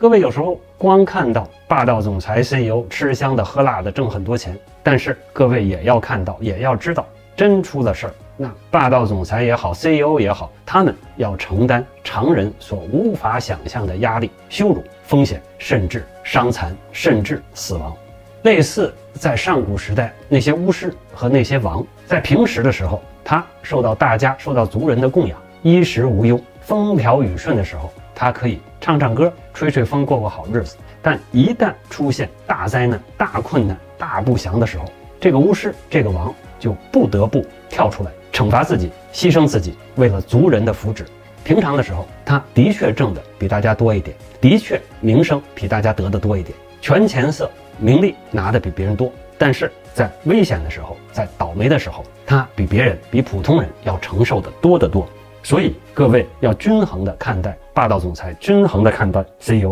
各位有时候光看到霸道总裁 CEO 吃香的喝辣的挣很多钱，但是各位也要看到，也要知道，真出了事儿，那霸道总裁也好，CEO 也好，他们要承担常人所无法想象的压力、羞辱、风险，甚至伤残，甚至死亡。类似在上古时代那些巫师和那些王，在平时的时候，他受到大家、受到族人的供养，衣食无忧，风调雨顺的时候，他可以唱唱歌、吹吹风，过过好日子。但一旦出现大灾难、大困难、大不祥的时候，这个巫师、这个王就不得不跳出来惩罚自己、牺牲自己，为了族人的福祉。平常的时候，他的确挣的比大家多一点，的确名声比大家得的多一点，权钱色。名利拿的比别人多，但是在危险的时候，在倒霉的时候，他比别人、比普通人要承受的多得多。所以各位要均衡的看待霸道总裁，均衡的看待 CEO。